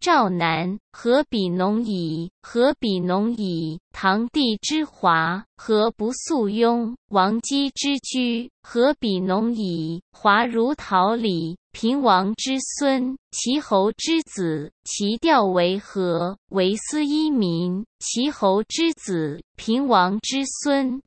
赵南，何比农矣？何比农矣？唐帝之华，何不素庸？王姬之居，何比农矣？华如桃李。平王之孙，齐侯之子，其调为何？为斯一民。齐侯之子，平王之孙，